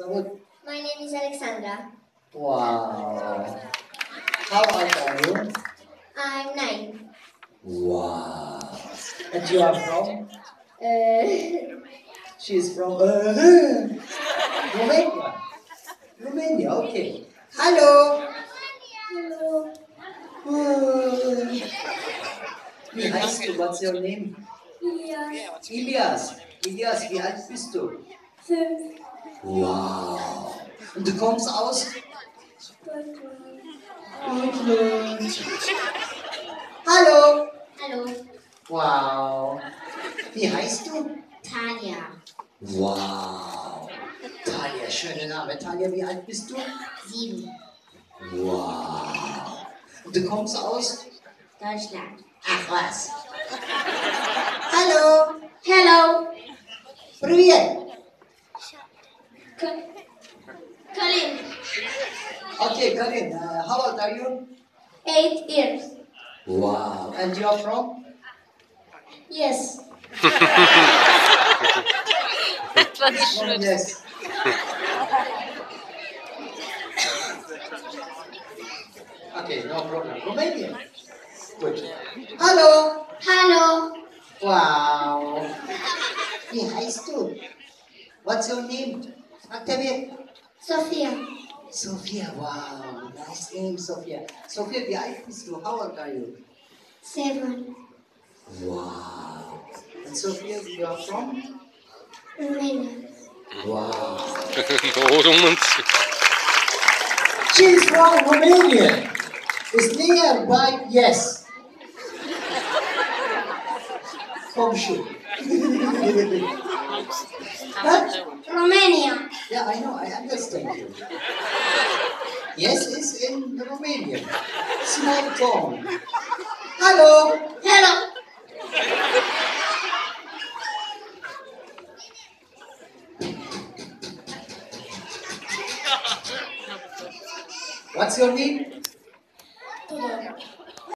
My name is Alexandra. Wow. How old are you? I'm nine. Wow. And you are from? Uh, She is from uh, Romania. Romania, okay. Hello. hello. Uh, heißt du? What's your name? Ja. Ilias. Ilias, wie alt bist du? Fünf. Wow. Und du kommst aus? Deutschland. Hallo. Hallo. Wow. Wie heißt du? Tanja. Wow. Talia, schöner Name. Talia, wie alt bist du? Sieben. Wow. Und du kommst aus? Deutschland. Ach was. Hallo. Hello. Привет. Okay, Karin, uh, how old are you? Eight years. Wow. And you are from? Yes. From yes. Okay, no problem. Romania. Good. Hallo. Hallo. Wow. Wie heißt du? What's your name? Mir. Sophia. Sophia, wow. Nice name, Sophia. Sophia, wie alt bist du? How old are you? Seven. Wow. And Sophia, you are from? Romania. Wow. Oğlumun She's from Romania. Is nearby, yes. Komşu. Huh? Romania. Yeah, I know, I understand you. Yes, it's in Romania. Small town. Hello. Hello. What's your name?